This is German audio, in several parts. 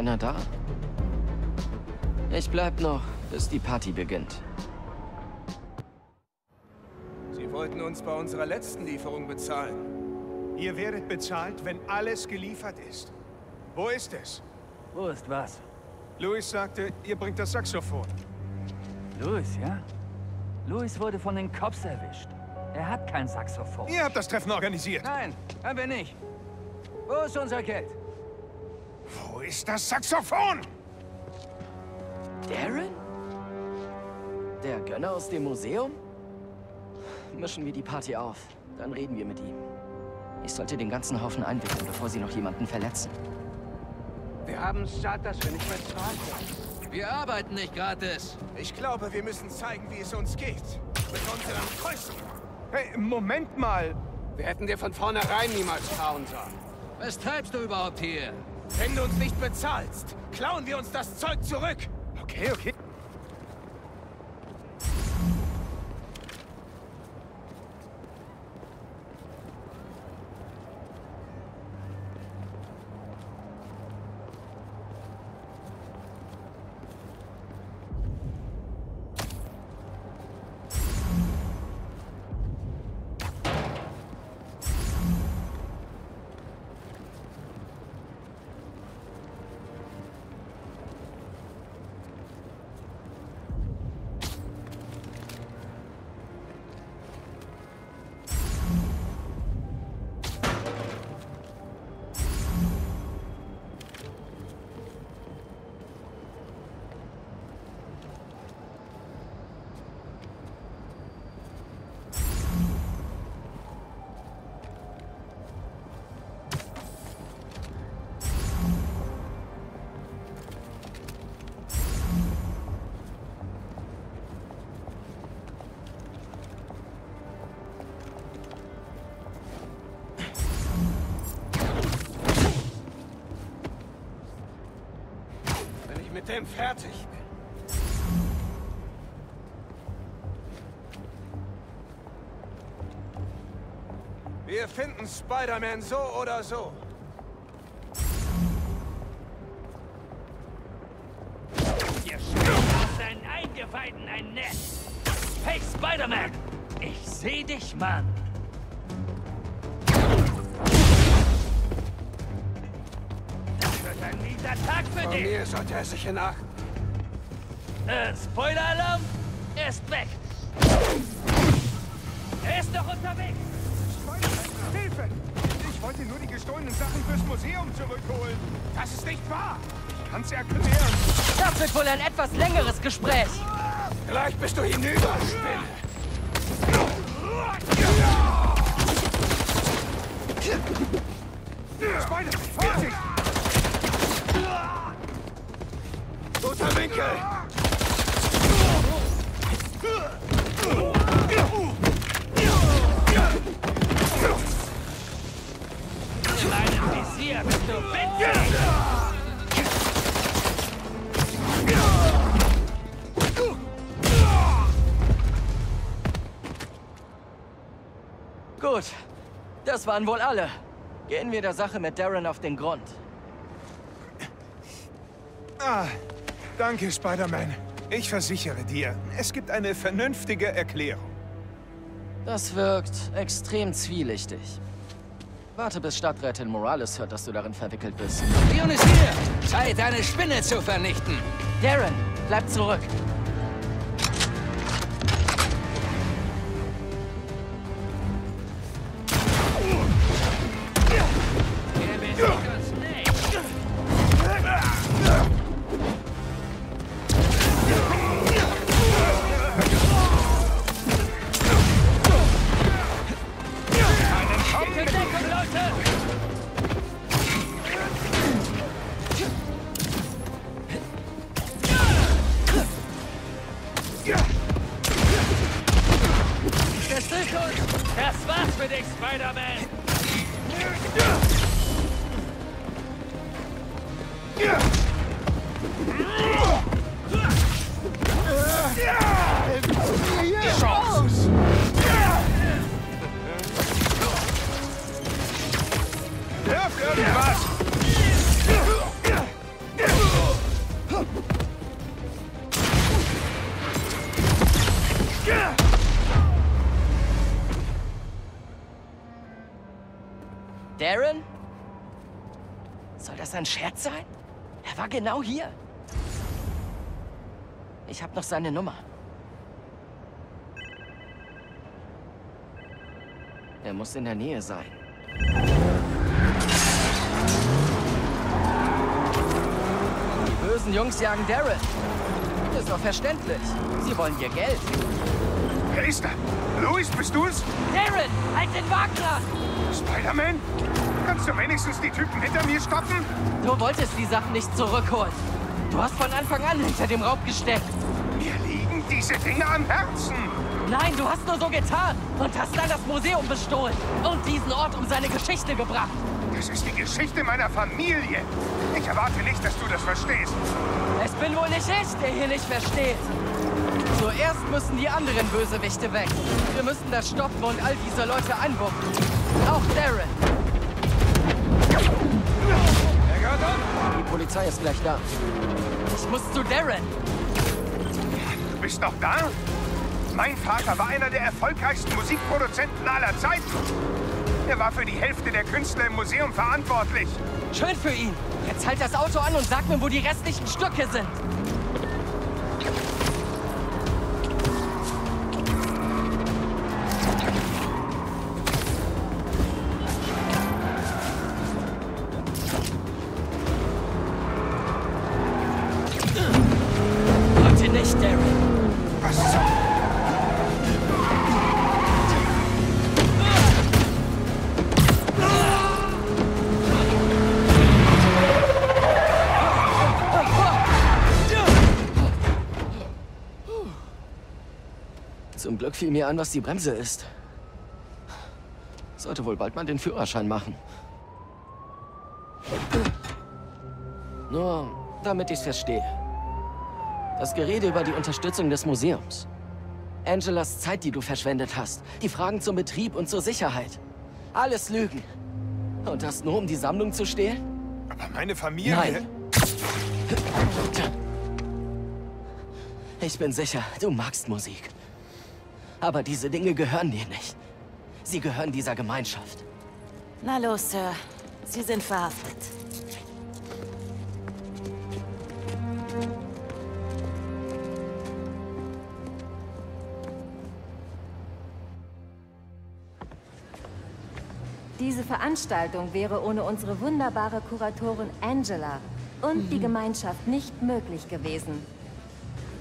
Keiner da? Ich bleib noch, bis die Party beginnt. Sie wollten uns bei unserer letzten Lieferung bezahlen. Ihr werdet bezahlt, wenn alles geliefert ist. Wo ist es? Wo ist was? Louis sagte, ihr bringt das Saxophon. Louis, ja? Louis wurde von den Cops erwischt. Er hat kein Saxophon. Ihr habt das Treffen organisiert. Nein, haben wir nicht. Wo ist unser Geld? Wo ist das Saxophon? Darren? Der Gönner aus dem Museum? Mischen wir die Party auf. Dann reden wir mit ihm. Ich sollte den ganzen Haufen einwickeln, bevor sie noch jemanden verletzen. Wir haben es satt, dass wir nicht bezahlt werden. Wir arbeiten nicht gratis. Ich glaube, wir müssen zeigen, wie es uns geht. Mit unseren Fäusten. Hey, Moment mal. Wir hätten dir von vornherein niemals trauen sollen. Was treibst du überhaupt hier? Wenn du uns nicht bezahlst, klauen wir uns das Zeug zurück. Okay, okay. Dem fertig bin. Wir finden Spider-Man so oder so. Sollte er sich in Acht. Äh, Spoiler-Alarm? Er ist weg! Er ist noch unterwegs! Spider-Man, Hilfe! Ich wollte nur die gestohlenen Sachen fürs Museum zurückholen. Das ist nicht wahr. Ich kann's erklären. Das wird wohl ein etwas längeres Gespräch. Gleich bist du hinüber, Spinne. Spider-Man, Gut, das waren wohl alle. Gehen wir der Sache mit Darren auf den Grund. Ah, danke, Spider-Man. Ich versichere dir, es gibt eine vernünftige Erklärung. Das wirkt extrem zwielichtig. Warte, bis Stadträtin Morales hört, dass du darin verwickelt bist. Leon ist hier. Zeit, eine Spinne zu vernichten. Darren, bleib zurück. Genau hier. Ich habe noch seine Nummer. Er muss in der Nähe sein. Die bösen Jungs jagen Darren. Ist doch verständlich. Sie wollen ihr Geld. Wer ist da? Louis, bist du's? Darren, halt den Wagner! Spider-Man? Kannst du wenigstens die Typen hinter mir stoppen? Du wolltest die Sachen nicht zurückholen. Du hast von Anfang an hinter dem Raub gesteckt. Mir liegen diese Dinge am Herzen. Nein, du hast nur so getan und hast dann das Museum bestohlen und diesen Ort um seine Geschichte gebracht. Das ist die Geschichte meiner Familie. Ich erwarte nicht, dass du das verstehst. Es bin wohl nicht ich, der hier nicht versteht. Zuerst müssen die anderen Bösewichte weg. Wir müssen das stoppen und all diese Leute einbuchten. Auch Darren. Polizei ist gleich da. Ich muss zu Darren. Du bist noch da? Mein Vater war einer der erfolgreichsten Musikproduzenten aller Zeiten. Er war für die Hälfte der Künstler im Museum verantwortlich. Schön für ihn. Jetzt halt das Auto an und sag mir, wo die restlichen Stücke sind. Mir an, was die Bremse ist. Sollte wohl bald mal den Führerschein machen. Nur, damit ich's verstehe. Das Gerede über die Unterstützung des Museums. Angelas Zeit, die du verschwendet hast. Die Fragen zum Betrieb und zur Sicherheit. Alles Lügen. Und das nur, um die Sammlung zu stehlen? Aber meine Familie... Nein. Ich bin sicher, du magst Musik. Aber diese Dinge gehören dir nicht. Sie gehören dieser Gemeinschaft. Na los, Sir. Sie sind verhaftet. Diese Veranstaltung wäre ohne unsere wunderbare Kuratorin Angela und die Gemeinschaft nicht möglich gewesen.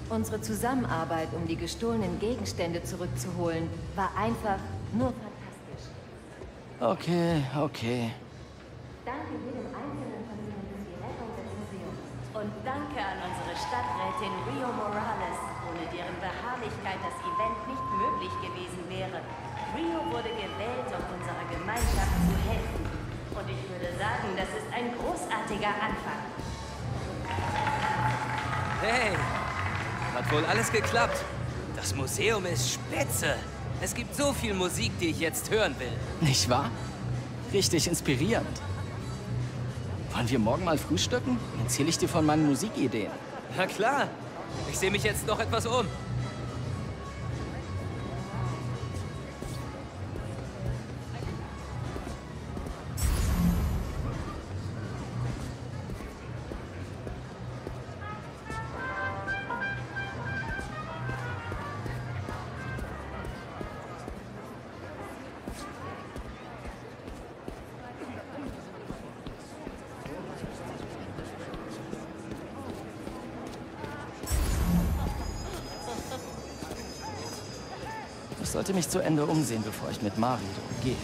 Unsere Zusammenarbeit, um die gestohlenen Gegenstände zurückzuholen, war einfach nur fantastisch. Okay, okay. Danke jedem Einzelnen von Ihnen für die Rettung des Museums. Und danke an unsere Stadträtin Rio Morales, ohne deren Beharrlichkeit das Event nicht möglich gewesen wäre. Rio wurde gewählt, um unserer Gemeinschaft zu helfen. Und ich würde sagen, das ist ein großartiger Anfang. Hey, hat wohl alles geklappt. Das Museum ist spitze. Es gibt so viel Musik, die ich jetzt hören will. Nicht wahr? Richtig inspirierend. Wollen wir morgen mal frühstücken? Erzähle ich dir von meinen Musikideen. Na klar. Ich sehe mich jetzt noch etwas um. Mich zu Ende umsehen, bevor ich mit Mari gehe.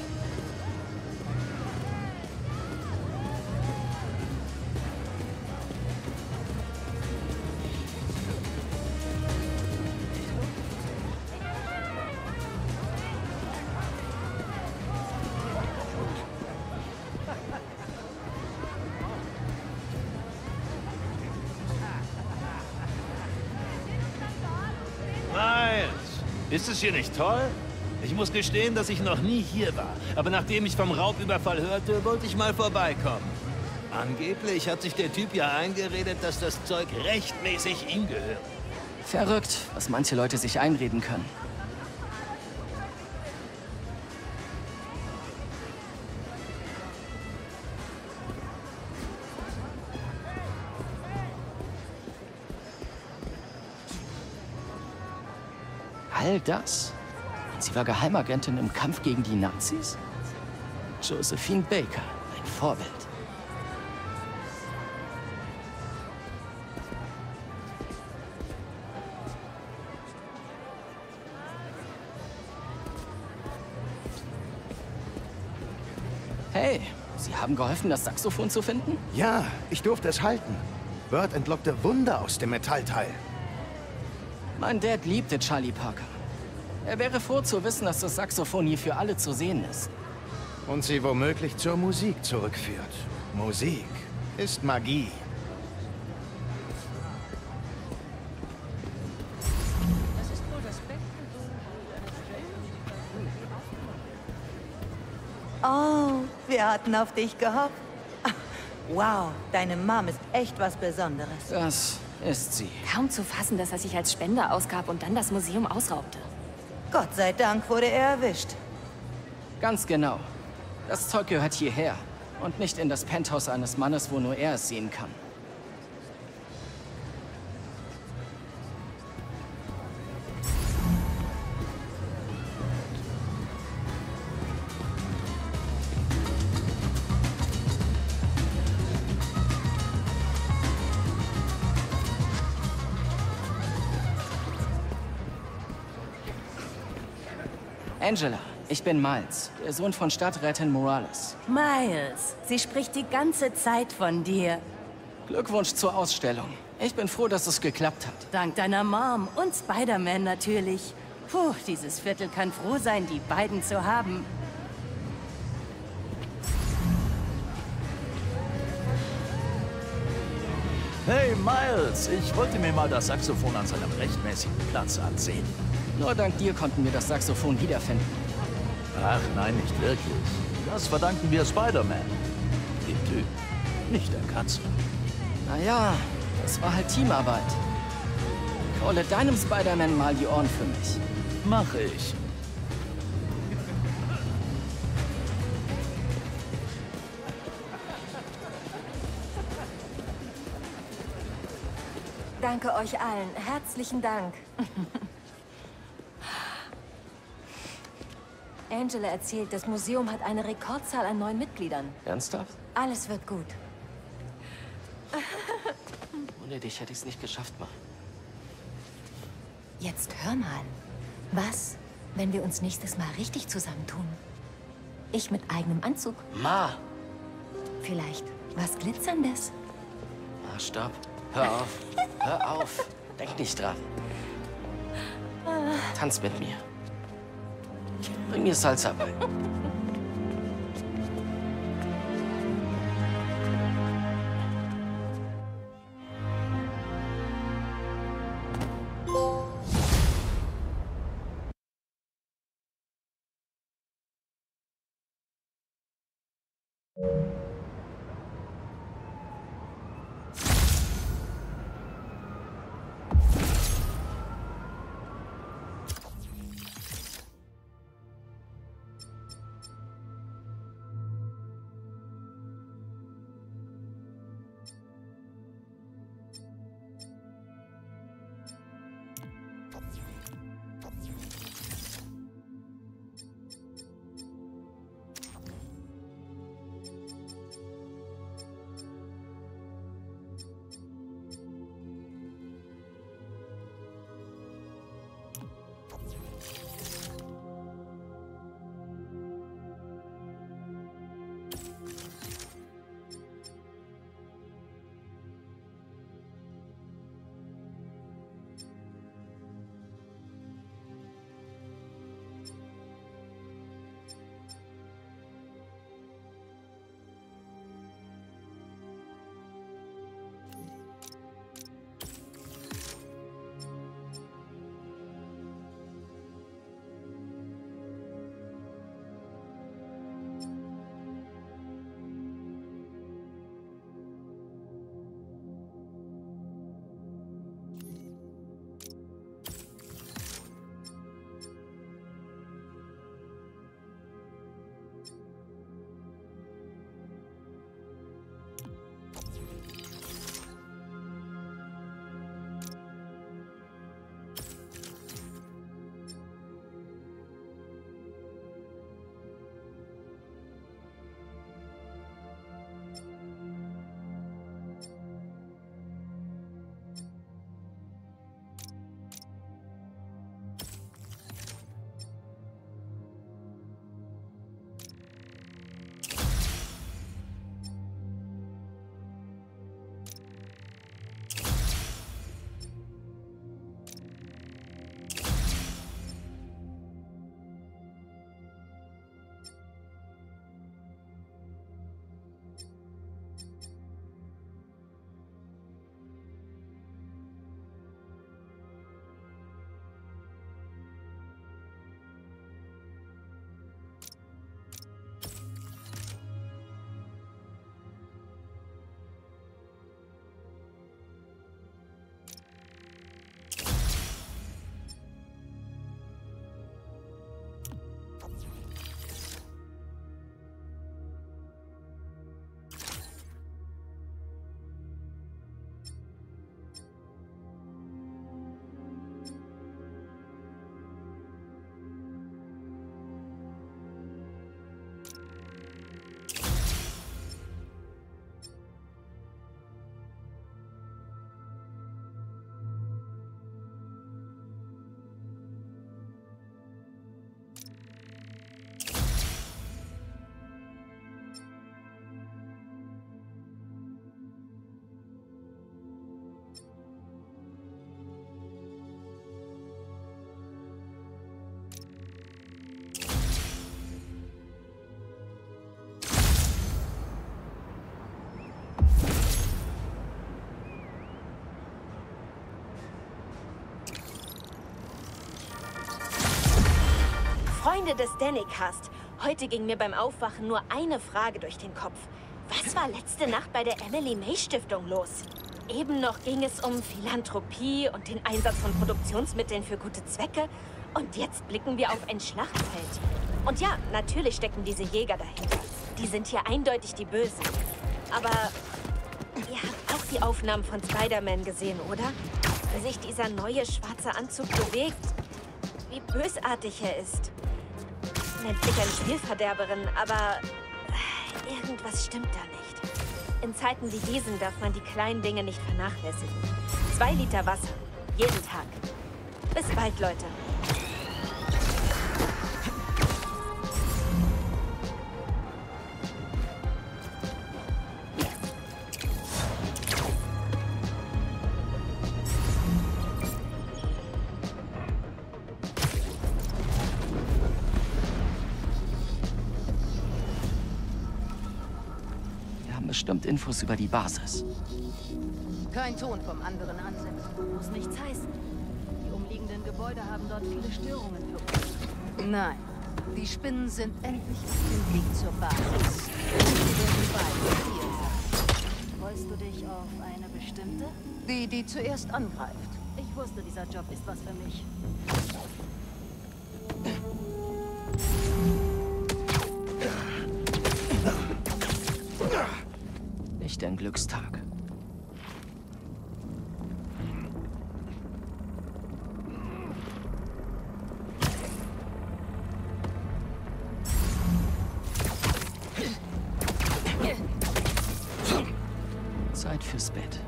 Ist es hier nicht toll? Ich muss gestehen, dass ich noch nie hier war. Aber nachdem ich vom Raubüberfall hörte, wollte ich mal vorbeikommen. Angeblich hat sich der Typ ja eingeredet, dass das Zeug rechtmäßig ihm gehört. Verrückt, was manche Leute sich einreden können. All das Sie war Geheimagentin im Kampf gegen die Nazis? Josephine Baker, ein Vorbild. Hey, Sie haben geholfen, das Saxophon zu finden? Ja, ich durfte es halten. Bert entlockte Wunder aus dem Metallteil. Mein Dad liebte Charlie Parker. Er wäre froh zu wissen, dass das Saxophon hier für alle zu sehen ist. Und sie womöglich zur Musik zurückführt. Musik ist Magie. Oh, wir hatten auf dich gehofft. Wow, deine Mom ist echt was Besonderes. Das ist sie. Kaum zu fassen, dass er sich als Spender ausgab und dann das Museum ausraubte. Gott sei Dank wurde er erwischt. Ganz genau. Das Zeug gehört hierher und nicht in das Penthouse eines Mannes, wo nur er es sehen kann. Angela, ich bin Miles, der Sohn von Stadträtin Morales. Miles, sie spricht die ganze Zeit von dir. Glückwunsch zur Ausstellung. Ich bin froh, dass es geklappt hat. Dank deiner Mom und Spider-Man natürlich. Puh, dieses Viertel kann froh sein, die beiden zu haben. Hey, Miles, ich wollte mir mal das Saxophon an seinem rechtmäßigen Platz ansehen. Nur dank dir konnten wir das Saxophon wiederfinden. Ach nein, nicht wirklich. Das verdanken wir Spider-Man. Dem Typ, nicht der Katze. Naja, das war halt Teamarbeit. Kraule deinem Spider-Man mal die Ohren für mich. Mache ich. Danke euch allen. Herzlichen Dank. Angela erzählt, das Museum hat eine Rekordzahl an neuen Mitgliedern. Ernsthaft? Alles wird gut. Ohne dich hätte ich es nicht geschafft, Mann. Jetzt hör mal. Was, wenn wir uns nächstes Mal richtig zusammentun? Ich mit eigenem Anzug. Ma! Vielleicht was Glitzerndes. Ah, stopp. Hör auf. Hör auf. Denk nicht dran. Tanz mit mir. nie salsa. Freunde des Danicast. Heute ging mir beim Aufwachen nur eine Frage durch den Kopf. Was war letzte Nacht bei der Emily May Stiftung los? Eben noch ging es um Philanthropie und den Einsatz von Produktionsmitteln für gute Zwecke. Und jetzt blicken wir auf ein Schlachtfeld. Und ja, natürlich stecken diese Jäger dahinter. Die sind hier eindeutig die Bösen. Aber ihr habt auch die Aufnahmen von Spider-Man gesehen, oder? Wie sich dieser neue schwarze Anzug bewegt. Wie bösartig er ist. Nennt sich eine Spielverderberin, aber irgendwas stimmt da nicht. In Zeiten wie diesen darf man die kleinen Dinge nicht vernachlässigen. Zwei Liter Wasser. Jeden Tag. Bis bald, Leute. Infos über die Basis. Kein Ton vom anderen ansetzen. Muss nichts heißen. Die umliegenden Gebäude haben dort viele Störungen für uns. Nein, die Spinnen sind endlich auf dem Weg zur Basis. Sie. Freust du dich auf eine bestimmte? Die, die zuerst angreift. Ich wusste, dieser Job ist was für mich. Nicht ein Glückstag. Zeit fürs Bett.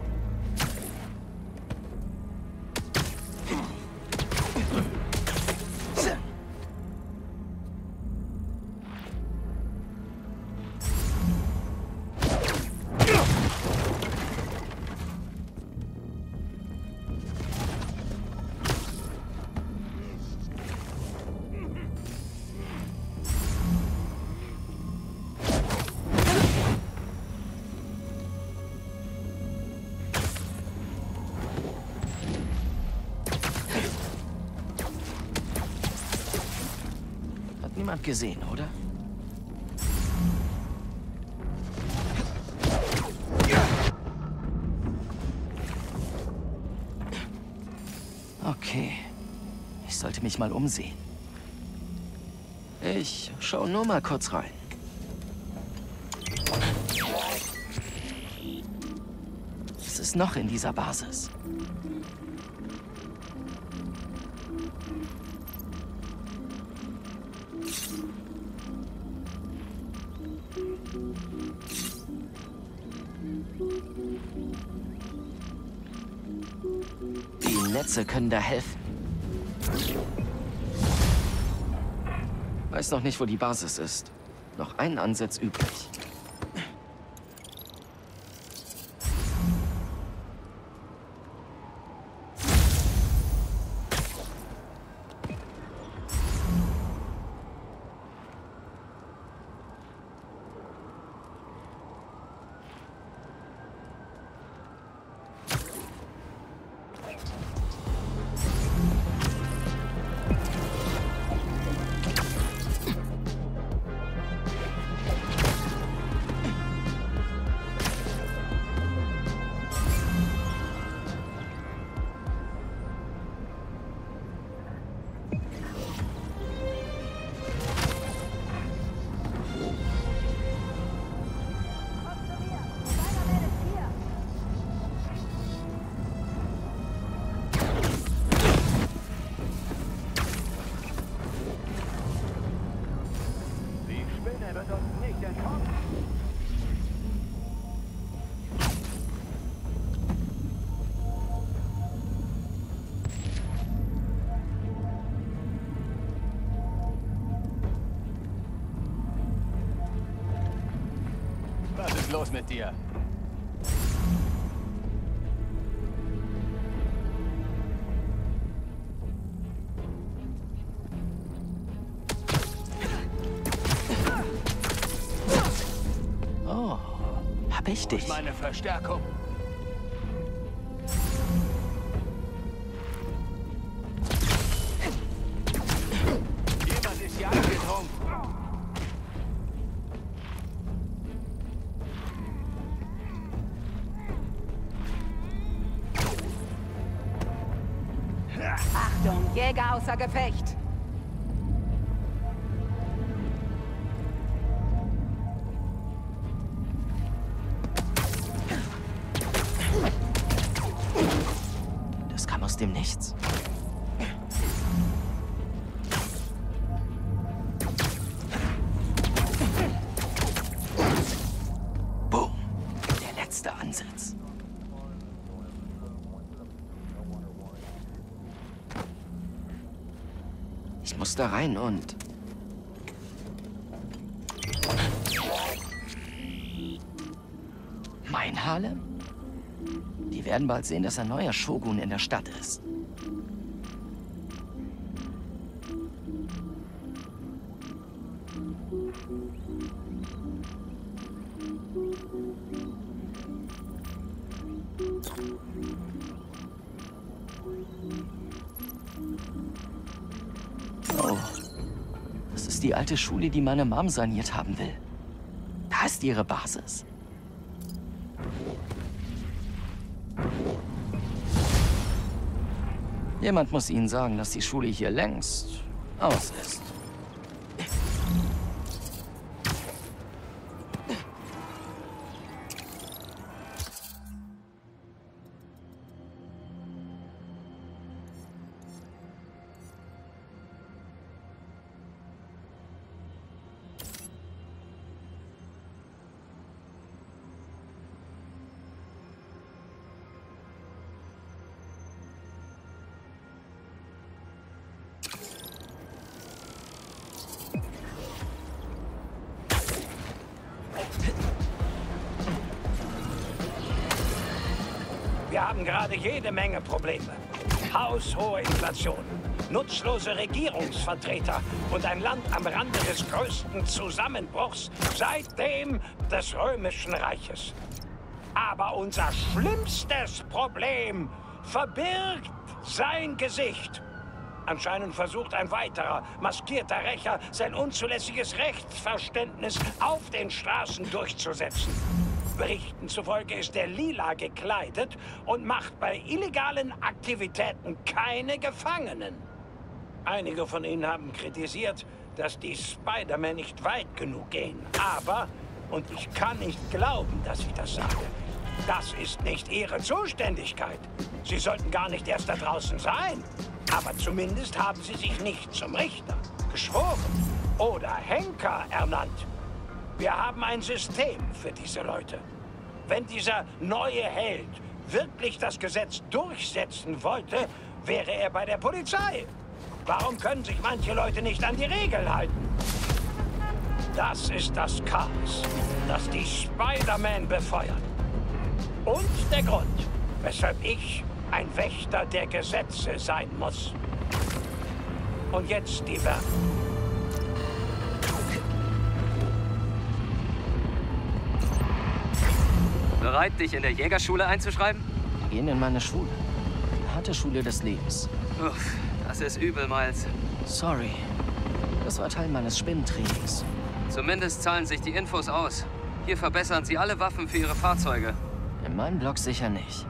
Niemand gesehen, oder? Okay. Ich sollte mich mal umsehen. Ich schau nur mal kurz rein. Was ist noch in dieser Basis? Netze können da helfen. Weiß noch nicht, wo die Basis ist. Noch ein Ansatz übrig. Los mit dir? Oh, hab ich dich. Meine Verstärkung. Jäger außer Ich muss da rein und... Mein Harlem? Die werden bald sehen, dass ein neuer Shogun in der Stadt ist. Schule, die meine Mom saniert haben will. Da ist ihre Basis. Jemand muss ihnen sagen, dass die Schule hier längst aus ist. Haben gerade jede Menge Probleme. Haushohe Inflation, nutzlose Regierungsvertreter und ein Land am Rande des größten Zusammenbruchs seit dem des Römischen Reiches. Aber unser schlimmstes Problem verbirgt sein Gesicht. Anscheinend versucht ein weiterer, maskierter Rächer sein unzulässiges Rechtsverständnis auf den Straßen durchzusetzen. Berichten zufolge ist er lila gekleidet und macht bei illegalen Aktivitäten keine Gefangenen. Einige von ihnen haben kritisiert, dass die Spider-Man nicht weit genug gehen. Aber, und ich kann nicht glauben, dass ich das sage, das ist nicht ihre Zuständigkeit. Sie sollten gar nicht erst da draußen sein. Aber zumindest haben sie sich nicht zum Richter geschworen oder Henker ernannt. Wir haben ein System für diese Leute. Wenn dieser neue Held wirklich das Gesetz durchsetzen wollte, wäre er bei der Polizei. Warum können sich manche Leute nicht an die Regeln halten? Das ist das Chaos, das die Spider-Man befeuern. Und der Grund, weshalb ich ein Wächter der Gesetze sein muss. Und jetzt die Werbung. Bereit, dich in der Jägerschule einzuschreiben? Wir gehen in meine Schule. Die harte Schule des Lebens. Uff, das ist übel, Miles. Sorry. Das war Teil meines Spinntrainings. Zumindest zahlen sich die Infos aus. Hier verbessern sie alle Waffen für ihre Fahrzeuge. In meinem Blog sicher nicht.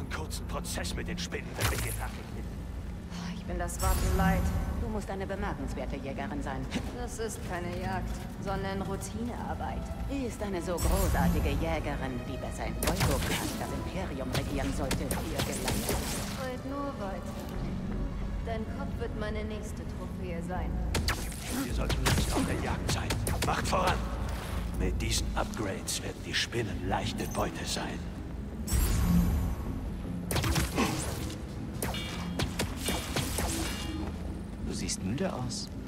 Machen kurzen Prozess mit den Spinnen, wenn wir hier fertig sind. Ich bin das Warten leid. Du musst eine bemerkenswerte Jägerin sein. Das ist keine Jagd, sondern Routinearbeit. Sie ist eine so großartige Jägerin, die besser in Volgograd das Imperium regieren sollte, ihr gelangt. Heut nur weiter. Dein Kopf wird meine nächste Trophäe sein. Wir sollten längst auf der Jagd sein. Macht voran! Mit diesen Upgrades werden die Spinnen leichte Beute sein. Müde aus.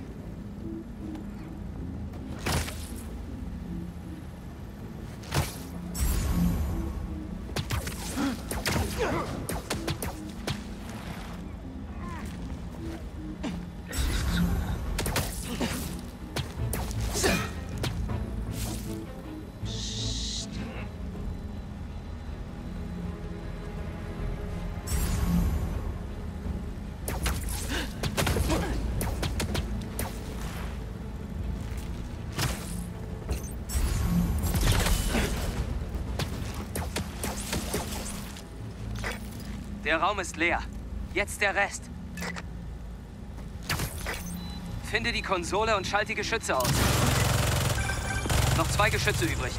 Raum ist leer. Jetzt der Rest. Finde die Konsole und schalte die Geschütze aus. Noch zwei Geschütze übrig.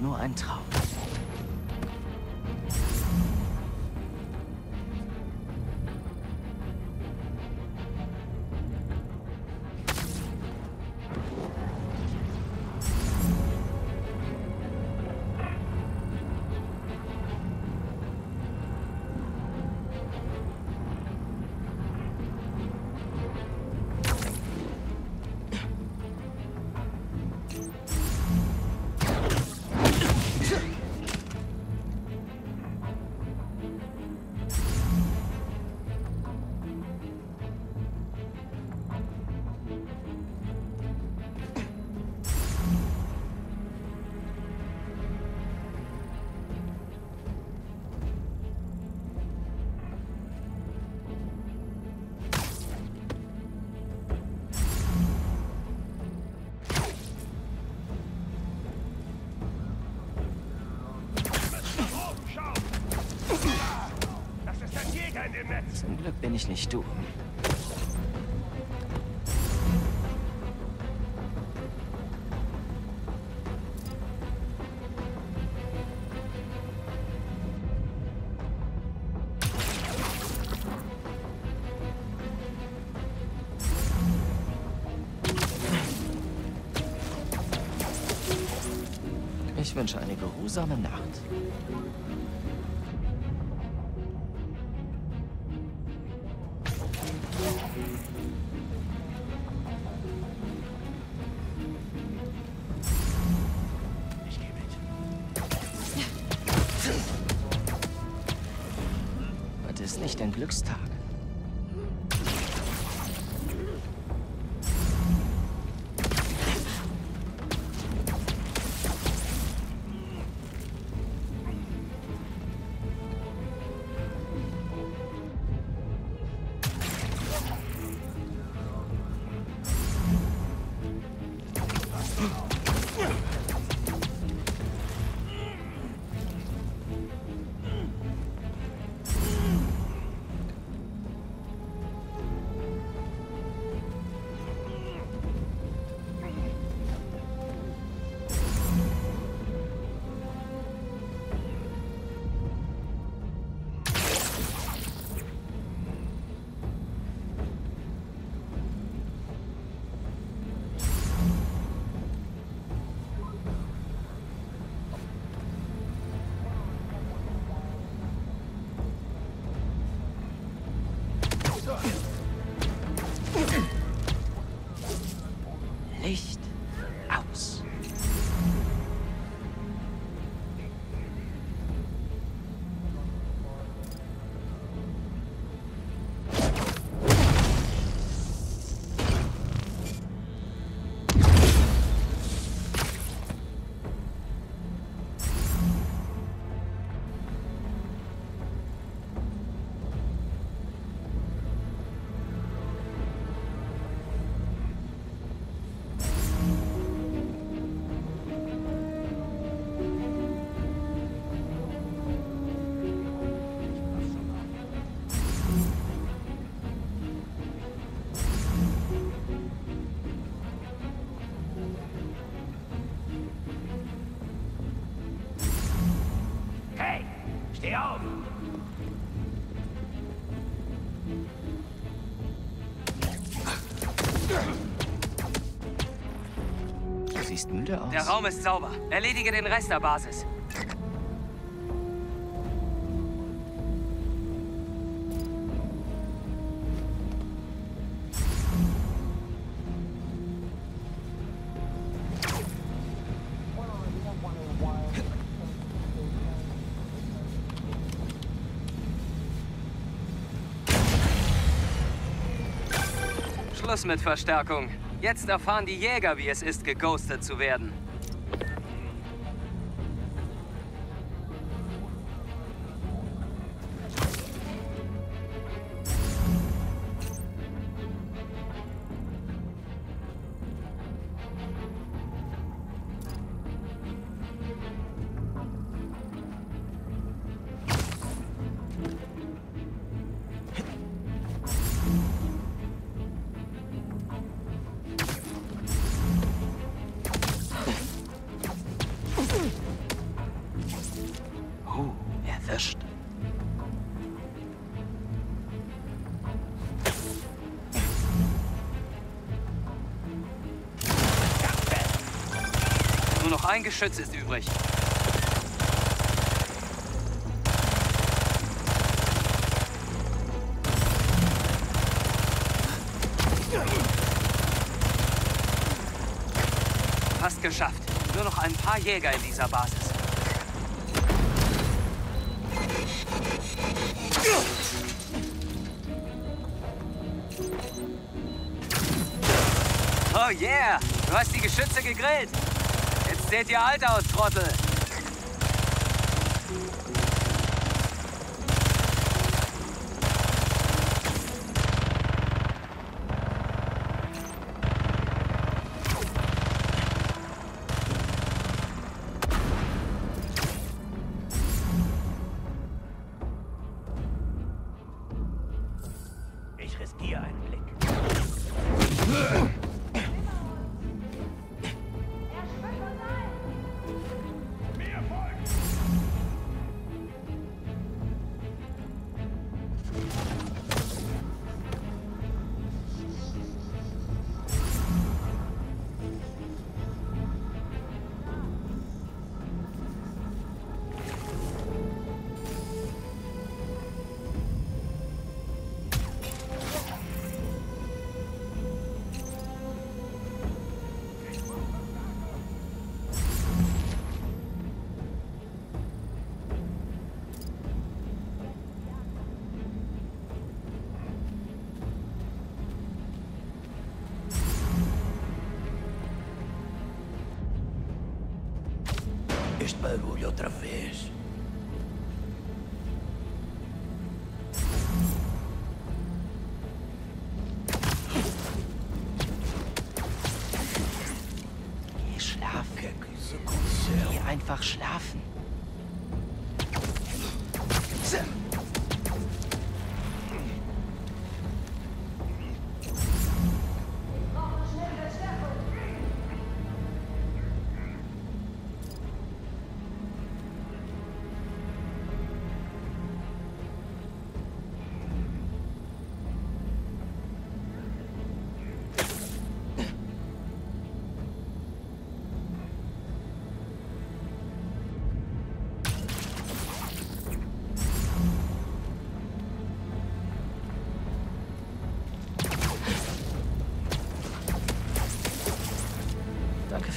Nur ein Traum. Ich wünsche eine geruhsame Nacht. siehst müde aus. Der Raum ist sauber. Erledige den Rest der Basis. Schluss mit Verstärkung. Jetzt erfahren die Jäger, wie es ist, geghostet zu werden. Ein Geschütz ist übrig. Fast geschafft. Nur noch ein paar Jäger in dieser Basis. Seht ihr alt aus, Trottel.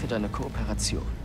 Für deine Kooperation.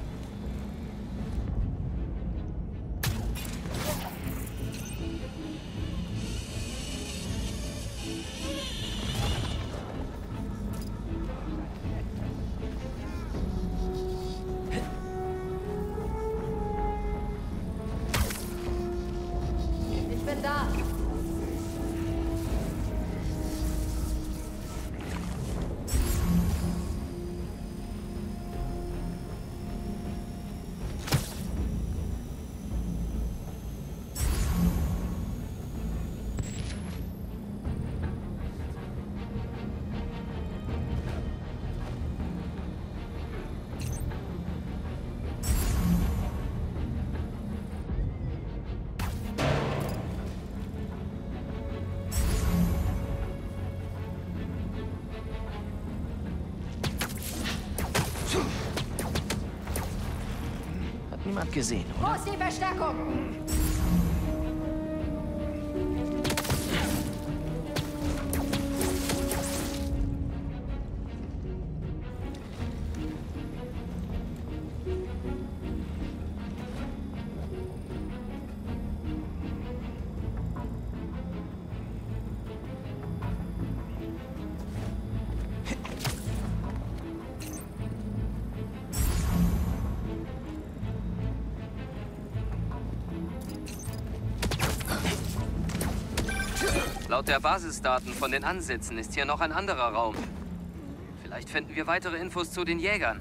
Die Verstärkung? Laut der Basisdaten von den Ansätzen ist hier noch ein anderer Raum. Vielleicht finden wir weitere Infos zu den Jägern.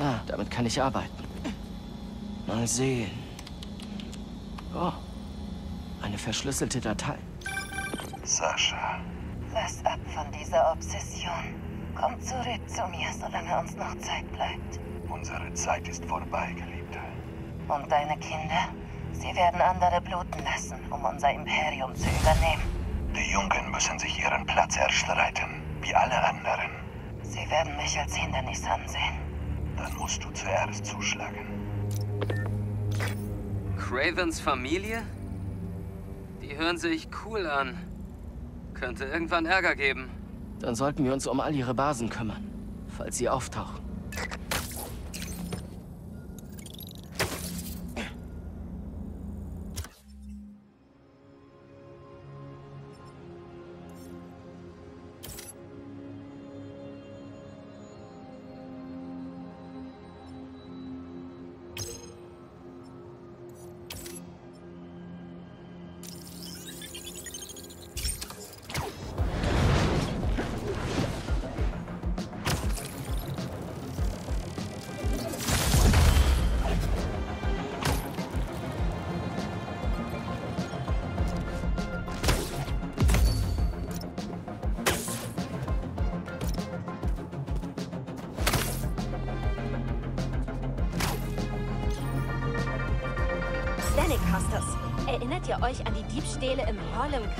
Ah, damit kann ich arbeiten. Mal sehen. Oh, eine verschlüsselte Datei. Sascha. Lass ab von dieser Obsession. Komm zurück zu mir, solange uns noch Zeit bleibt. Unsere Zeit ist vorbei, Geliebte. Und deine Kinder? Sie werden andere bluten lassen, um unser Imperium zu übernehmen. Die Jungen müssen sich ihren Platz erstreiten, wie alle anderen. Sie werden mich als Hindernis ansehen. Dann musst du zuerst zuschlagen. Cravens Familie? Die hören sich cool an. Könnte irgendwann Ärger geben. Dann sollten wir uns um all ihre Basen kümmern, falls sie auftauchen.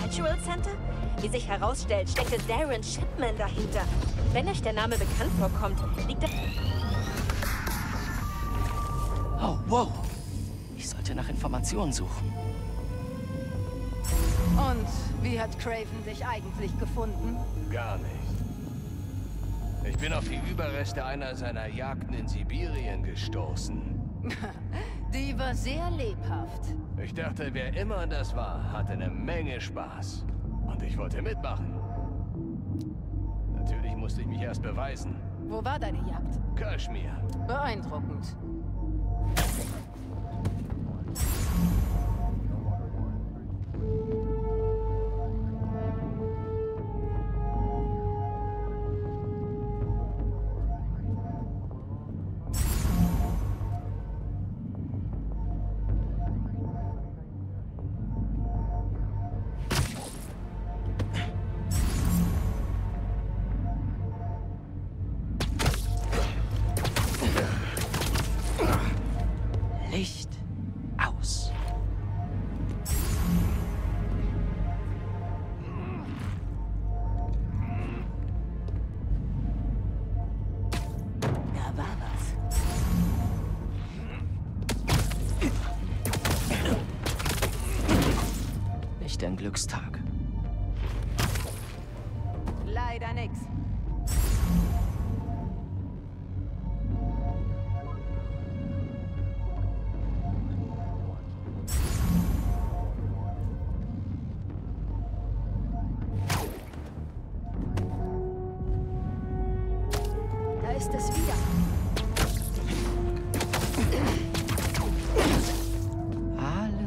Cultural Center? Wie sich herausstellt, steckte Darren Shipman dahinter. Wenn euch der Name bekannt vorkommt, liegt er... Oh, wow. Ich sollte nach Informationen suchen. Und wie hat Craven dich eigentlich gefunden? Gar nicht. Ich bin auf die Überreste einer seiner Jagden in Sibirien gestoßen. Die war sehr lebhaft. Ich dachte, wer immer das war, hatte eine Menge Spaß. Und ich wollte mitmachen. Natürlich musste ich mich erst beweisen. Wo war deine Jagd? Kaschmir. Beeindruckend.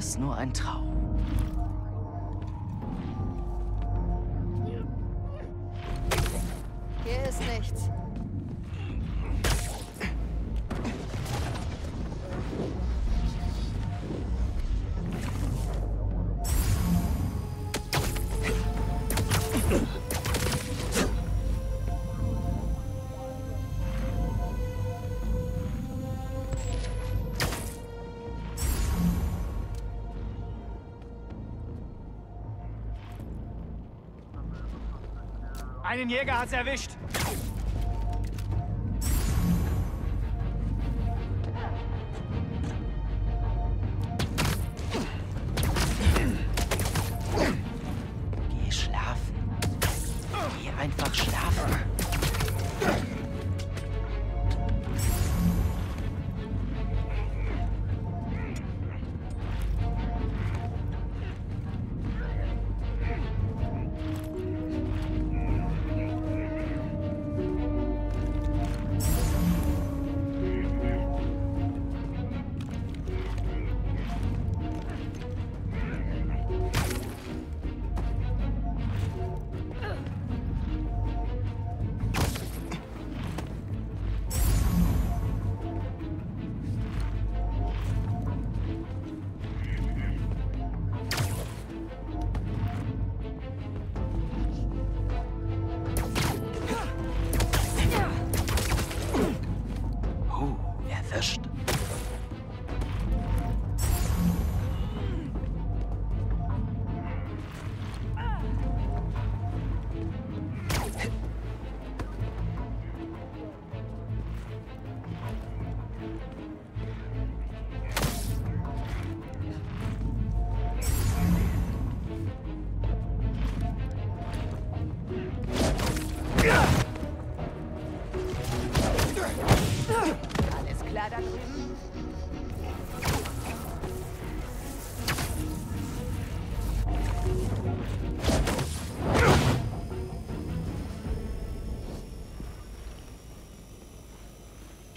Alles nur ein Traum. Hier ist nichts. Einen Jäger hat's erwischt.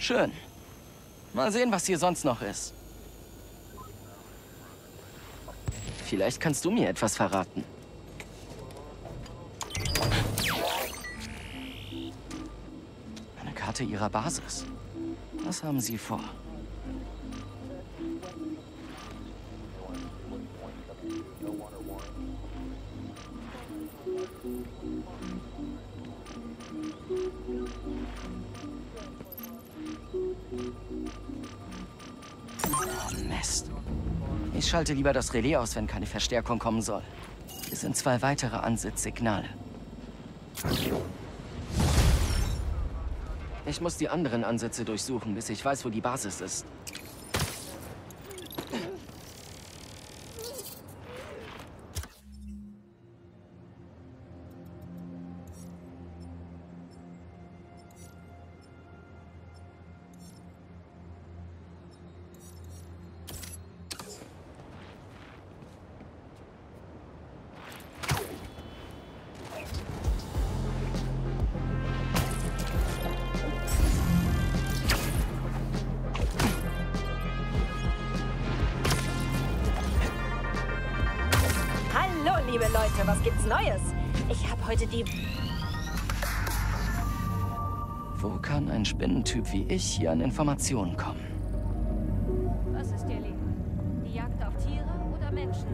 Schön. Mal sehen, was hier sonst noch ist. Vielleicht kannst du mir etwas verraten. Eine Karte ihrer Basis. Was haben sie vor? Schalte lieber das Relais aus, wenn keine Verstärkung kommen soll. Hier sind zwei weitere Ansitzsignale. Ich muss die anderen Ansätze durchsuchen, bis ich weiß, wo die Basis ist. Wo kann ein Spinnentyp wie ich hier an Informationen kommen? Was ist dir lieber? Die Jagd auf Tiere oder Menschen?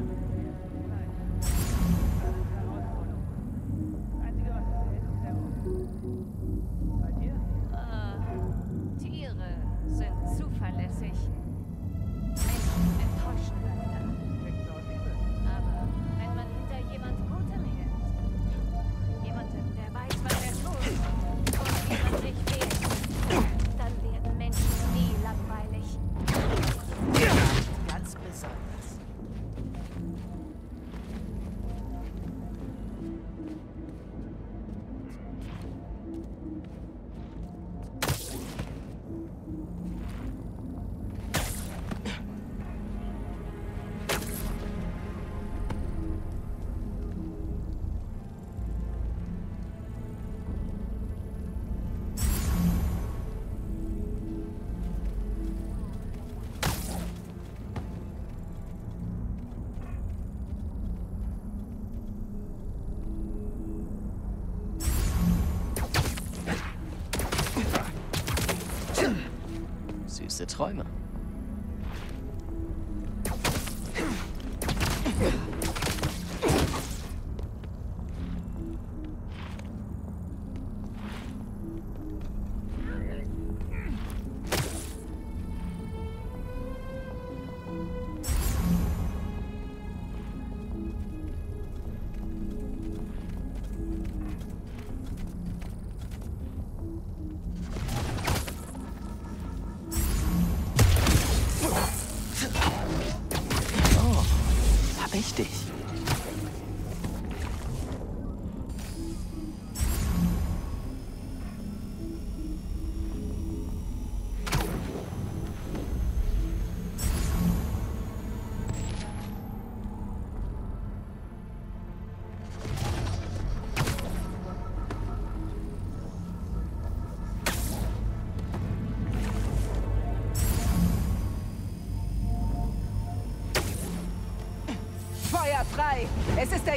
Es ist der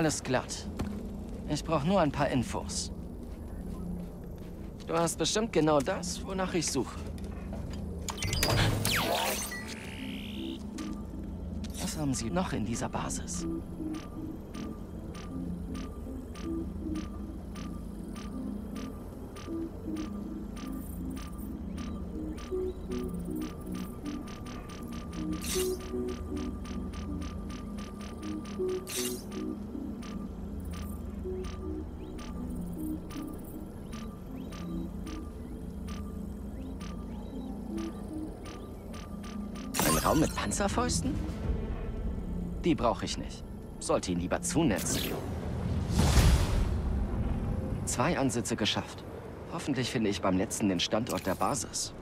alles glatt. Ich brauche nur ein paar Infos. Du hast bestimmt genau das, wonach ich suche. Was haben Sie noch in dieser Basis? Raum mit Panzerfäusten? Die brauche ich nicht. Sollte ihn lieber zunetzen. Zwei Ansitze geschafft. Hoffentlich finde ich beim letzten den Standort der Basis.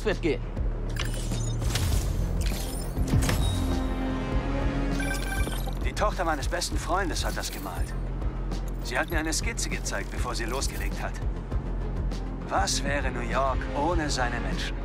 Das wird gehen. Die Tochter meines besten Freundes hat das gemalt. Sie hat mir eine Skizze gezeigt, bevor sie losgelegt hat. Was wäre New York ohne seine Menschen?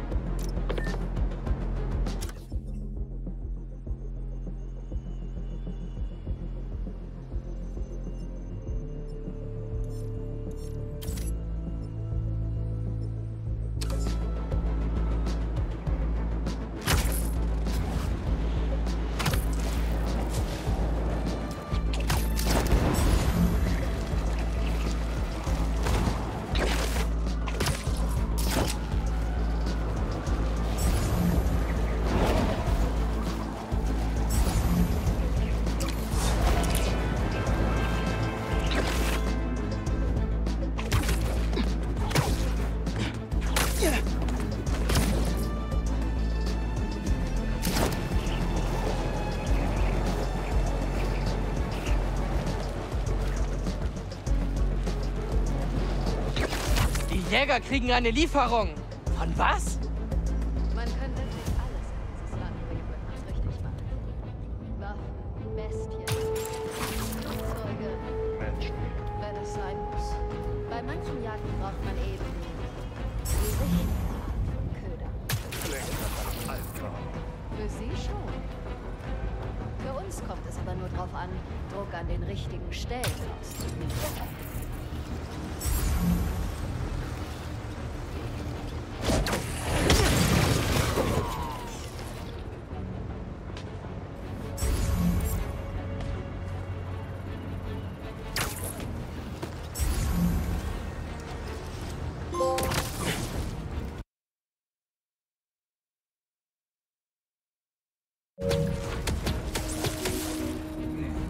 Jäger kriegen eine Lieferung. Von was?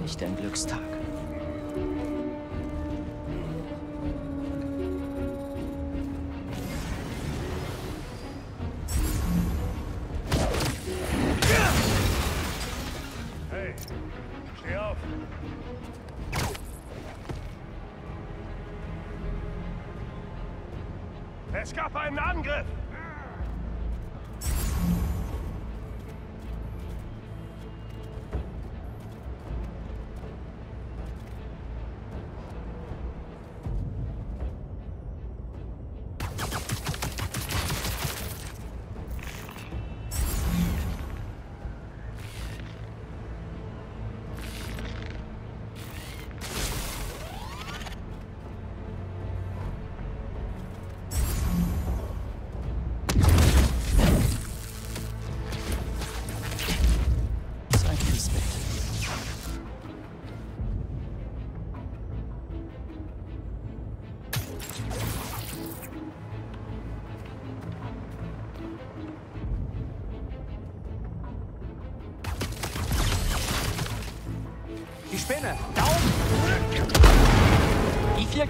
Nicht ein Glückstag.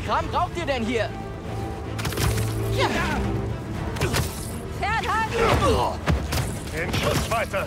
Kram braucht ihr denn hier? Ja. Fernhalten! Den Schuss weiter!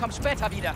Komm später wieder.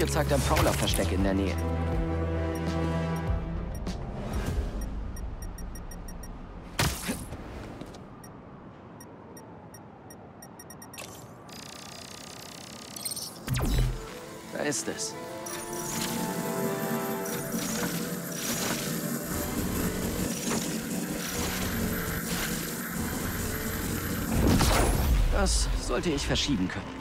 gezeigt ein fauler Versteck in der Nähe. Da ist es. Das sollte ich verschieben können.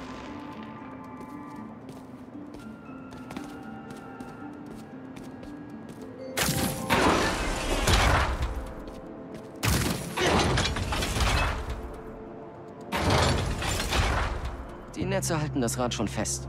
Halten das Rad schon fest.